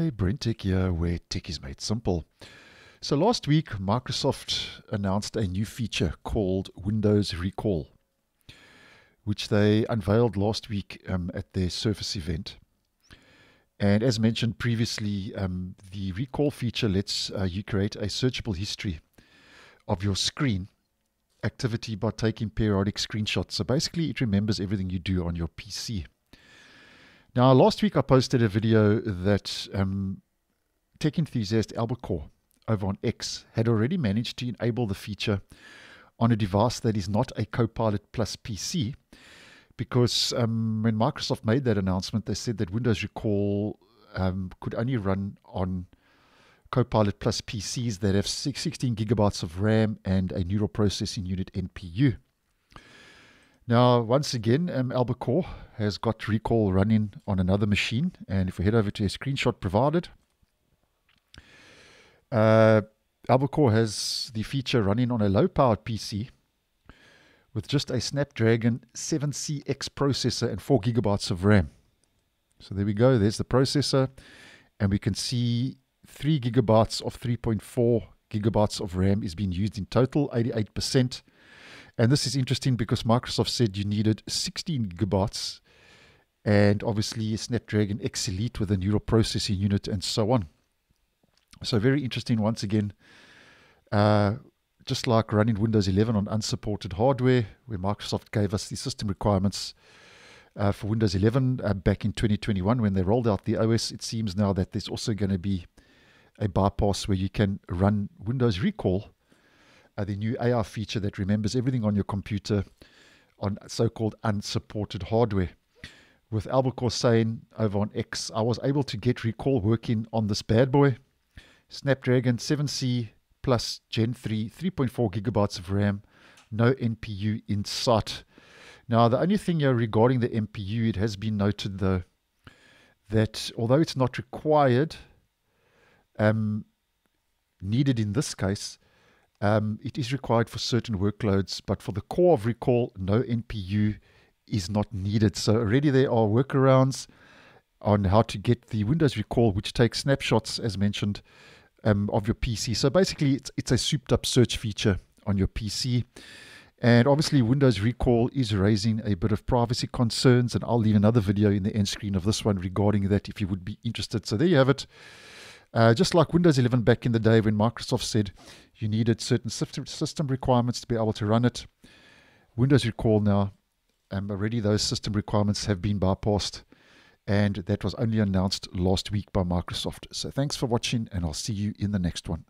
Hi, BrenTech here, where tech is made simple. So last week, Microsoft announced a new feature called Windows Recall, which they unveiled last week um, at their Surface event. And as mentioned previously, um, the recall feature lets uh, you create a searchable history of your screen activity by taking periodic screenshots. So basically, it remembers everything you do on your PC. Now, last week I posted a video that um, tech enthusiast Albacore over on X had already managed to enable the feature on a device that is not a Copilot Plus PC. Because um, when Microsoft made that announcement, they said that Windows Recall um, could only run on Copilot Plus PCs that have 16 gigabytes of RAM and a neural processing unit NPU. Now, once again, um, Albacore has got recall running on another machine. And if we head over to a screenshot provided, uh, Albacore has the feature running on a low powered PC with just a Snapdragon 7CX processor and 4 gigabytes of RAM. So there we go, there's the processor, and we can see 3 gigabytes of 3.4 gigabytes of RAM is being used in total, 88%. And this is interesting because Microsoft said you needed 16 gigabytes and obviously Snapdragon X Elite with a neural processing unit and so on. So very interesting once again. Uh, just like running Windows 11 on unsupported hardware, where Microsoft gave us the system requirements uh, for Windows 11 uh, back in 2021 when they rolled out the OS, it seems now that there's also going to be a bypass where you can run Windows Recall uh, the new AI feature that remembers everything on your computer on so called unsupported hardware. With Albacore saying over on X, I was able to get recall working on this bad boy. Snapdragon 7C plus Gen 3, 3.4 gigabytes of RAM, no NPU in sight. Now, the only thing here regarding the NPU, it has been noted though that although it's not required, um, needed in this case, um, it is required for certain workloads, but for the core of recall, no NPU is not needed. So already there are workarounds on how to get the Windows recall, which takes snapshots, as mentioned, um, of your PC. So basically, it's, it's a souped up search feature on your PC. And obviously, Windows Recall is raising a bit of privacy concerns, and I'll leave another video in the end screen of this one regarding that if you would be interested. So there you have it. Uh, just like Windows 11 back in the day when Microsoft said you needed certain system requirements to be able to run it. Windows Recall now, um, already those system requirements have been bypassed, and that was only announced last week by Microsoft. So thanks for watching, and I'll see you in the next one.